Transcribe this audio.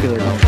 particular.